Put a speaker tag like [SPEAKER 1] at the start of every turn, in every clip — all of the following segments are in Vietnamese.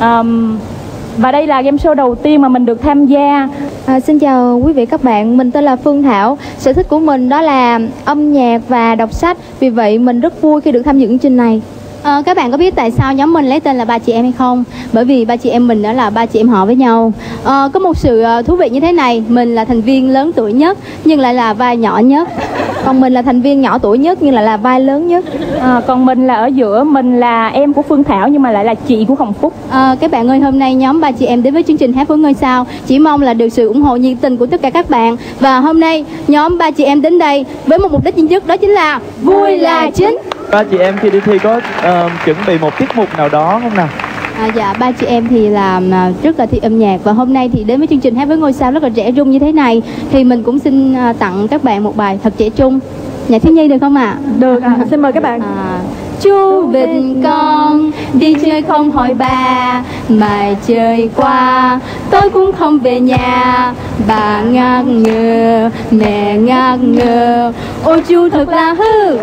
[SPEAKER 1] um, và đây là game show đầu tiên mà mình được tham gia
[SPEAKER 2] À, xin chào quý vị các bạn, mình tên là Phương Thảo. Sở thích của mình đó là âm nhạc và đọc sách. Vì vậy mình rất vui khi được tham dự chương trình này. À, các bạn có biết tại sao nhóm mình lấy tên là ba chị em hay không? Bởi vì ba chị em mình đó là ba chị em họ với nhau. À, có một sự ờ, thú vị như thế này, mình là thành viên lớn tuổi nhất nhưng lại là vai nhỏ nhất. Còn mình là thành viên nhỏ tuổi nhất nhưng lại là vai lớn nhất.
[SPEAKER 1] à, còn mình là ở giữa mình là em của phương thảo nhưng mà lại là chị của hồng phúc
[SPEAKER 2] À, các bạn ơi, hôm nay nhóm ba chị em đến với chương trình Hát với ngôi sao. Chỉ mong là được sự ủng hộ nhiệt tình của tất cả các bạn. Và hôm nay nhóm ba chị em đến đây với một mục đích duy nhất đó chính là vui là chính.
[SPEAKER 3] Ba chị em khi đi thi có ờ, chuẩn bị một tiết mục nào đó không nào?
[SPEAKER 2] À, dạ ba chị em thì làm à, rất là thi âm nhạc. Và hôm nay thì đến với chương trình hát với ngôi sao rất là trẻ trung như thế này. Thì mình cũng xin à, tặng các bạn một bài thật trẻ trung. Nhạc thiếu nhi được không ạ?
[SPEAKER 1] được à, xin mời các bạn.
[SPEAKER 2] À, chú vịt con đi chơi không hỏi bà mà chơi qua. Tôi cũng không về nhà bà ngạc ngờ mẹ ngạc ngờ. Ôi chú thật là hư.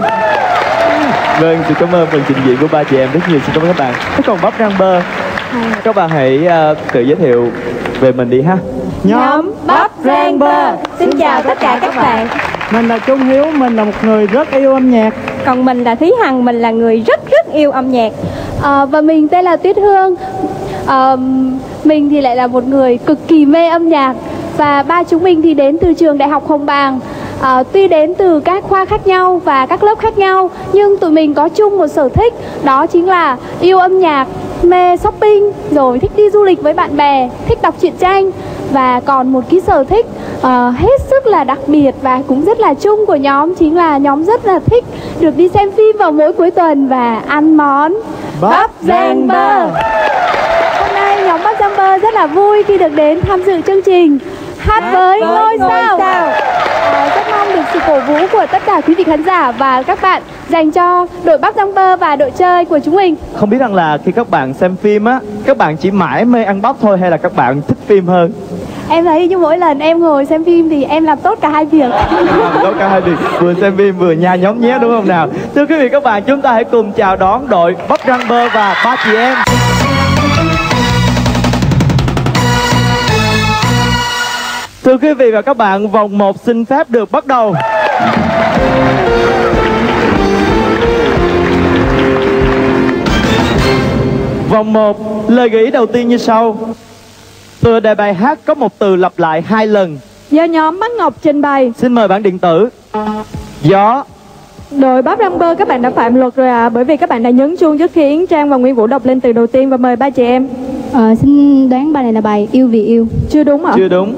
[SPEAKER 3] Vâng xin cảm ơn phần trình diễn của ba chị em. Rất nhiều xin cảm ơn các bạn. Thế còn bắp rang bơ các bạn hãy ờ, tự giới thiệu về mình đi ha.
[SPEAKER 1] Nhóm bắp rang bơ. Xin chào tất cả các bạn.
[SPEAKER 4] Mình là Trung Hiếu, mình là một người rất yêu âm nhạc
[SPEAKER 1] còn mình là thúy hằng mình là người rất rất yêu âm nhạc.
[SPEAKER 2] À, và mình tên là Tuyết Hương. À, Mình thì lại là một người cực kỳ mê âm nhạc. Và ba chúng mình thì đến từ trường Đại học Hồng Bàng. À, Tuy đến từ các khoa khác nhau và các lớp khác nhau Nhưng tụi mình có chung một sở thích Đó chính là yêu âm nhạc, mê shopping Rồi thích đi du lịch với bạn bè, thích đọc truyện tranh. Và còn một cái sở thích ờ, hết sức là đặc biệt và cũng rất là chung của nhóm chính là nhóm rất là thích được đi xem phim vào mỗi cuối tuần và ăn món
[SPEAKER 4] Bắp
[SPEAKER 2] rang bơ. Hôm nay nhóm Bắp Rang Bơ rất là vui khi được đến tham dự chương trình Hát với ngôi sao. Ờ, rất mong được sự cổ vũ của tất cả quý vị khán giả và các bạn dành cho đội Bắp Rang Bơ và đội chơi của chúng mình.
[SPEAKER 3] không biết rằng là khi các bạn xem phim á các bạn chỉ mãi mê ăn bắp thôi hay là các bạn thích phim hơn
[SPEAKER 2] Em thấy như mỗi lần em ngồi xem phim thì em làm tốt cả hai việc.
[SPEAKER 3] làm tốt cả hai việc vừa xem phim vừa nha nhóm nhé đúng không nào thưa quý vị các bạn chúng ta hãy cùng chào đón đội bắp răng bơ và ba chị em Thưa quý vị và các bạn, vòng 1 xin phép được bắt đầu. Vòng 1, lời gợi ý đầu tiên như sau. Tựa đề bài hát có một từ lặp lại hai lần.
[SPEAKER 1] do nhóm mắt ngọc trình bày.
[SPEAKER 3] Xin mời bản điện tử. Gió,
[SPEAKER 1] đội bắp rang bơ các bạn đã phạm luật rồi ạ. Bởi vì các bạn đã nhấn chuông trước khi yến trang và nguyễn vũ đọc lên từ đầu tiên và mời ba chị em.
[SPEAKER 2] Ờ, xin đoán bài này là bài yêu vì yêu.
[SPEAKER 1] chưa đúng ạ.
[SPEAKER 3] Chưa đúng.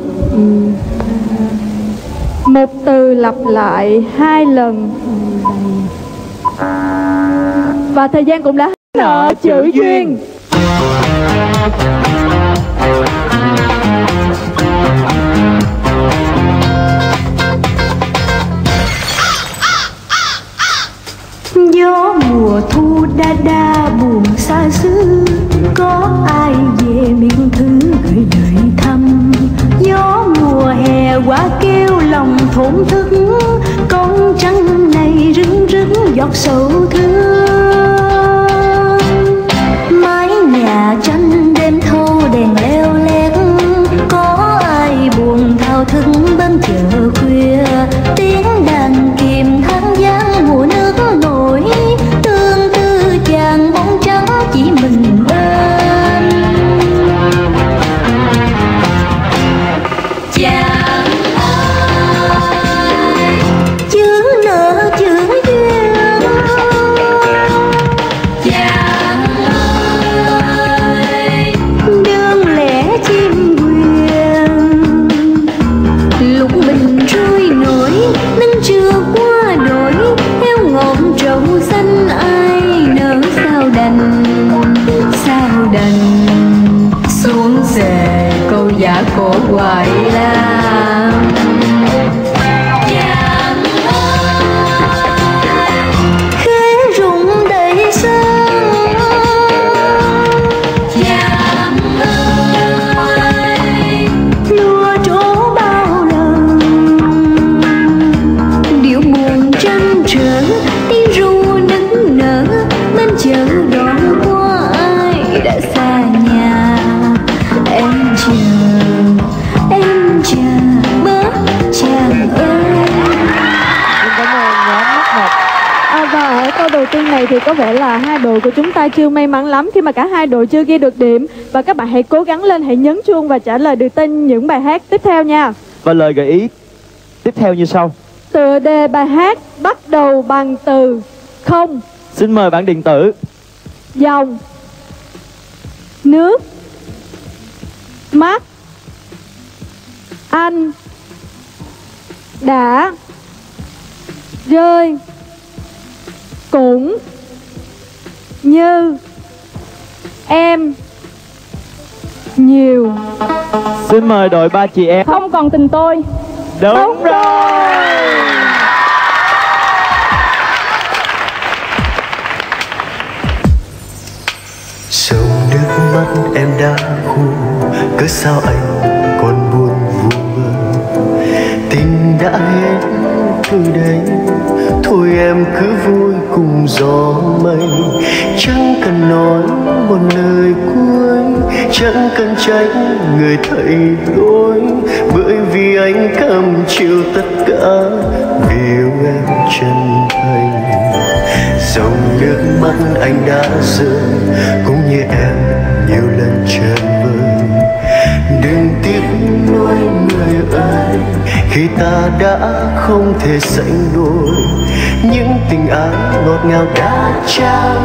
[SPEAKER 1] một từ lặp lại hai lần. Và thời gian cũng đã nợ chữ duyên.
[SPEAKER 5] gió giả cổ hoài chờ chàng
[SPEAKER 1] vẻ là hai đội của chúng ta chưa may mắn lắm khi mà cả hai đội chưa ghi được điểm. Và các bạn hãy cố gắng lên hãy nhấn chuông và trả lời được tên những bài hát tiếp theo nha.
[SPEAKER 3] Và lời gợi ý tiếp theo như sau.
[SPEAKER 1] tựa đề bài hát bắt đầu bằng từ không.
[SPEAKER 3] Xin mời bạn điện tử.
[SPEAKER 1] dòng. Nước. Mắt. Anh. Đã. Rơi. Cũng như em nhiều
[SPEAKER 3] Xin mời đội ba chị em.
[SPEAKER 1] không còn tình tôi
[SPEAKER 3] Đúng rồi.
[SPEAKER 6] Sông nước mắt em đã khô Cớ sao anh còn buồn vua Tình đã hết từ đây Thôi em cứ vui cùng gió mây Chẳng cần nói một lời cuối, Chẳng cần trách người thầy lỗi. Bởi vì anh cam chịu tất cả Vì yêu em chân thành. Dòng nước mắt anh đã rơi, cũng như em nhiều lần chờ vơi. Đừng tiếc khi ta đã không thể sánh đôi những tình ái ngọt ngào đã trao,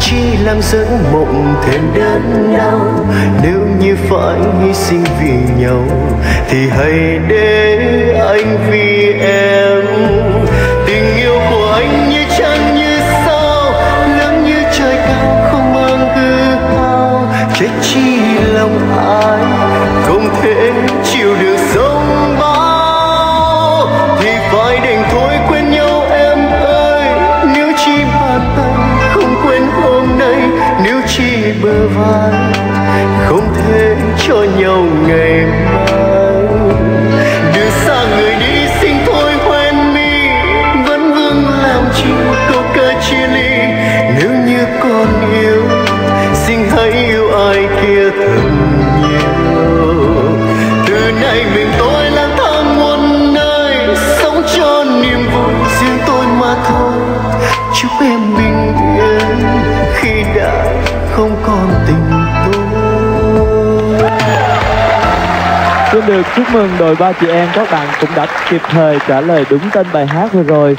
[SPEAKER 6] chỉ làm giấc mộng thêm đớn đau. Nếu như phải hy sinh vì nhau, thì hãy để anh vì em. Tình yêu của anh như trăng như sao lớn như trời cao không mang cứ hao. Chết chi lòng ai, không thể vai không thể cho nhau ngày mai. Xin
[SPEAKER 3] được chúc mừng đội ba chị em các bạn cũng đã kịp thời trả lời đúng tên bài hát vừa rồi.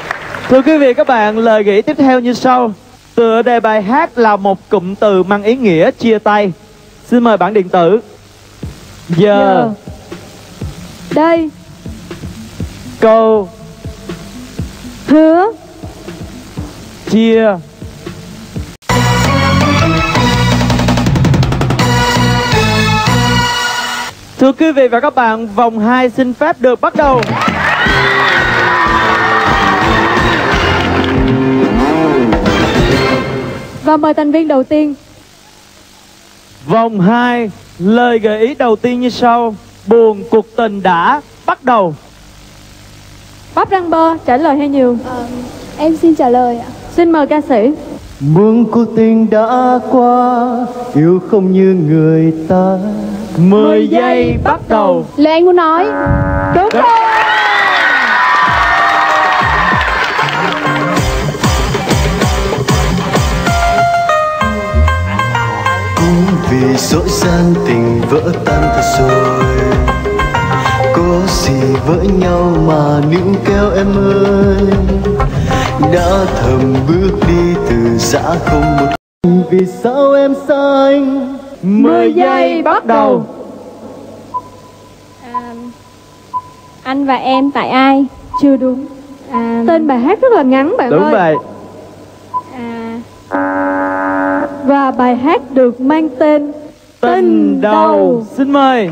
[SPEAKER 3] Thưa quý vị các bạn, lời ý tiếp theo như sau. Tựa đề bài hát là một cụm từ mang ý nghĩa chia tay. Xin mời bạn điện tử. Giờ,
[SPEAKER 1] Giờ. đây
[SPEAKER 3] câu
[SPEAKER 1] hứa
[SPEAKER 3] chia Thưa quý vị và các bạn, vòng 2 xin phép được bắt đầu.
[SPEAKER 1] và mời thành viên đầu tiên
[SPEAKER 3] Vòng 2, lời gợi ý đầu tiên như sau. Buồn cuộc tình đã bắt đầu.
[SPEAKER 1] bắp răng bơ trả lời hay nhiều
[SPEAKER 2] Ờ, em xin trả lời ạ
[SPEAKER 1] xin mời ca sĩ
[SPEAKER 6] Buông cuộc tình đã qua Yêu không như người ta
[SPEAKER 3] 10 giây bắt đầu.
[SPEAKER 2] lời anh muốn nói
[SPEAKER 1] đúng rồi.
[SPEAKER 6] Cũng vì dỗi gian tình vỡ tan thật rồi Có gì vỡ nhau mà níu kéo em ơi? Đã thầm bước đi từ giã không một. Vì sao em xa anh
[SPEAKER 3] 10 giây bắt đầu.
[SPEAKER 2] à, anh và em tại ai
[SPEAKER 1] chưa đúng
[SPEAKER 2] à,
[SPEAKER 1] tên bài hát rất là ngắn bạn
[SPEAKER 3] Đúng
[SPEAKER 1] ơi
[SPEAKER 3] vậy.
[SPEAKER 2] à,
[SPEAKER 1] và bài hát được mang tên
[SPEAKER 3] Tình đầu. Xin mời.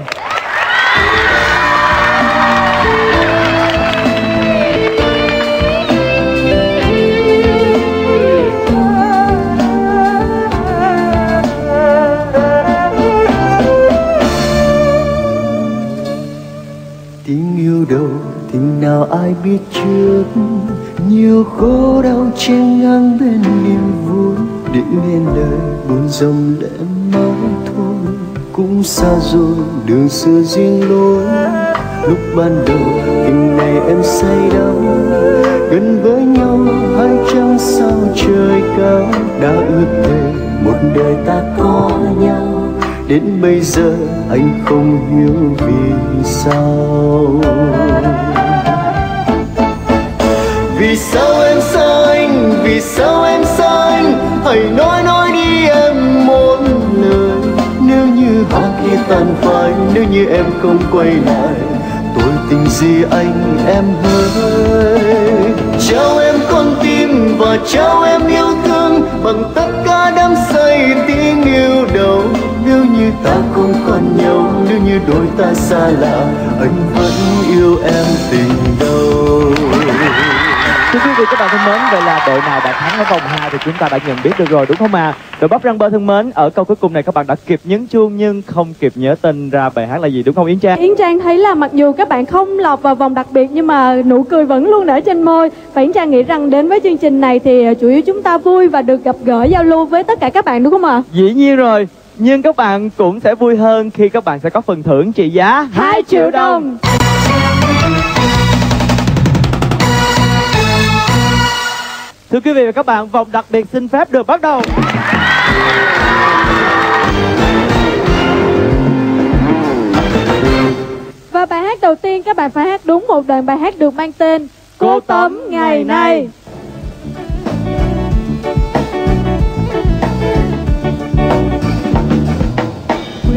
[SPEAKER 6] Đầu yêu tình nào ai biết trước. Nhiều khổ đau chen ngang bên niềm vui. Để nên lời buồn dòng lẽ máu thôi. Cũng xa rồi, đường xưa riêng lối. Lúc ban đầu tình này em say đắm Gần với nhau, hai phải sao trời cao. Đã ước thề một đời ta có nhau đến bây giờ anh không hiểu vì sao. Vì sao em xa anh, vì sao em xa anh? Hãy nói nói đi em một lời. Nếu như hoa kia tàn phai, nếu như em không quay lại, tôi tình gì anh em hỡi trao em con tim và trao em yêu thương bằng tất cả đam say tiếng yêu đầu nếu như ta không còn nhau nếu như đôi ta xa lạ anh vẫn yêu em tình đâu
[SPEAKER 3] Thưa quý vị các bạn thân mến, vậy là đội nào đã thắng ở vòng 2 thì chúng ta đã nhận biết được rồi đúng không ạ? À? Đội bắp răng bơ thân mến, ở câu cuối cùng này các bạn đã kịp nhấn chuông nhưng không kịp nhớ tên ra bài hát là gì đúng không Yến Trang?
[SPEAKER 1] Yến Trang thấy là mặc dù các bạn không lọt vào vòng đặc biệt nhưng mà nụ cười vẫn luôn nở trên môi. Và Yến Trang nghĩ rằng đến với chương trình này thì chủ yếu chúng ta vui và được gặp gỡ giao lưu với tất cả các bạn đúng không ạ? À?
[SPEAKER 3] Dĩ nhiên rồi, nhưng các bạn cũng sẽ vui hơn khi các bạn sẽ có phần thưởng trị giá
[SPEAKER 1] 2 triệu đồng.
[SPEAKER 3] Thưa quý vị và các bạn, vòng đặc biệt xin phép được bắt đầu.
[SPEAKER 1] Và bài hát đầu tiên các bạn phải hát đúng một đoạn bài hát được mang tên Cô Tấm Ngày Nay.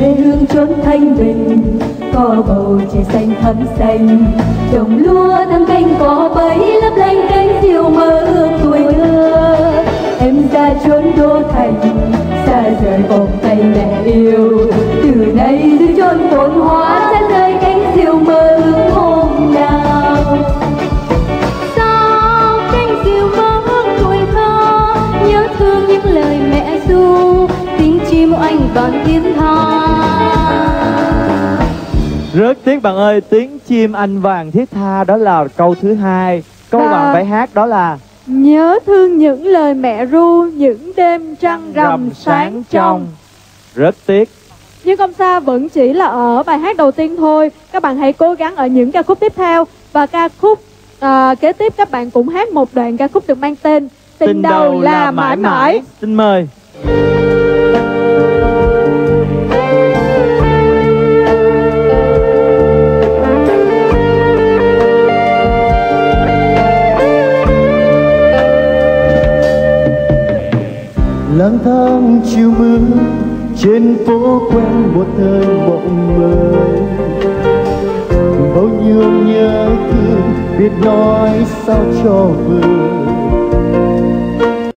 [SPEAKER 5] Quê hương chốn thanh bình, có bầu trời xanh thắm xanh. Trồng lúa năm canh có bấy, lấp lánh cánh diều mơ ước tuổi thơ. Em ra chốn đô thành, xa rời vòng tay mẹ yêu. Từ nay dưới chốn phồn hoa sẽ rơi cánh diều mơ ước hôm nào. Sao cánh diều mơ ước tuổi thơ, nhớ thương những lời mẹ ru. Tiếng chim oanh vang tiếng
[SPEAKER 3] rất tiếc bạn ơi, tiếng chim anh vàng thiết tha đó là câu thứ hai. Câu
[SPEAKER 1] Và-
[SPEAKER 3] bạn phải hát đó là
[SPEAKER 1] Nhớ thương những lời mẹ ru Những đêm trăng rằm sáng trong
[SPEAKER 3] Rất tiếc.
[SPEAKER 1] Nhưng không sao vẫn chỉ là ở bài hát đầu tiên thôi Các bạn hãy cố gắng ở những ca khúc tiếp theo Và ca khúc à, kế tiếp các bạn cũng hát một đoạn ca khúc được mang tên Tình, đầu là mãi mãi
[SPEAKER 3] Xin mời.
[SPEAKER 6] Tháng chiều mưa trên phố quen một thời mộng mơ. Bao nhiêu nhớ thương biết nói sao cho vừa.